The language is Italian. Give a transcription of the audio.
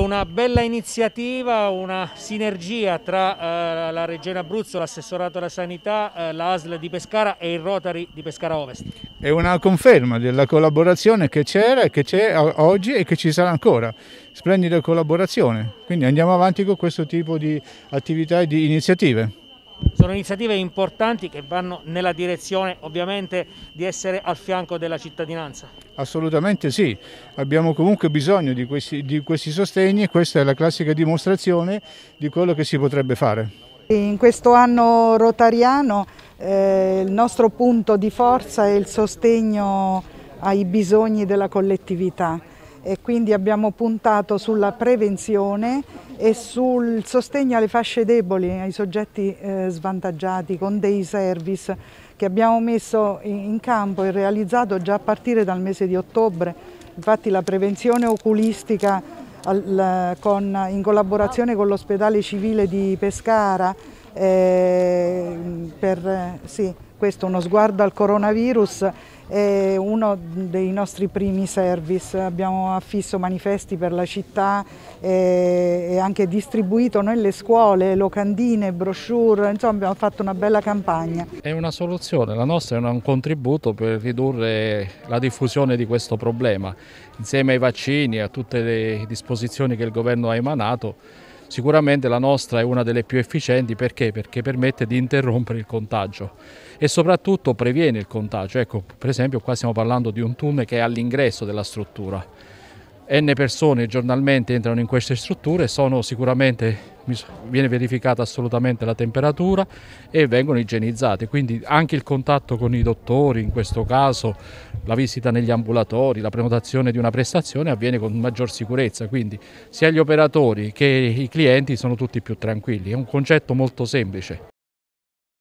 Una bella iniziativa, una sinergia tra eh, la Regione Abruzzo, l'Assessorato alla Sanità, eh, la ASL di Pescara e il Rotary di Pescara Ovest. È una conferma della collaborazione che c'era, che c'è oggi e che ci sarà ancora. Splendida collaborazione, quindi andiamo avanti con questo tipo di attività e di iniziative. Sono iniziative importanti che vanno nella direzione ovviamente di essere al fianco della cittadinanza. Assolutamente sì, abbiamo comunque bisogno di questi, di questi sostegni e questa è la classica dimostrazione di quello che si potrebbe fare. In questo anno rotariano eh, il nostro punto di forza è il sostegno ai bisogni della collettività e quindi abbiamo puntato sulla prevenzione e sul sostegno alle fasce deboli, ai soggetti eh, svantaggiati con dei service che abbiamo messo in campo e realizzato già a partire dal mese di ottobre. Infatti la prevenzione oculistica al, con, in collaborazione con l'ospedale civile di Pescara eh, per sì, questo uno sguardo al coronavirus è uno dei nostri primi service, abbiamo affisso manifesti per la città e anche distribuito nelle scuole, locandine, brochure, insomma abbiamo fatto una bella campagna. È una soluzione, la nostra è un contributo per ridurre la diffusione di questo problema. Insieme ai vaccini a tutte le disposizioni che il governo ha emanato, Sicuramente la nostra è una delle più efficienti perché? Perché permette di interrompere il contagio e soprattutto previene il contagio. Ecco, per esempio qua stiamo parlando di un tunnel che è all'ingresso della struttura. N persone giornalmente entrano in queste strutture, sono sicuramente viene verificata assolutamente la temperatura e vengono igienizzate, quindi anche il contatto con i dottori, in questo caso la visita negli ambulatori, la prenotazione di una prestazione avviene con maggior sicurezza, quindi sia gli operatori che i clienti sono tutti più tranquilli, è un concetto molto semplice.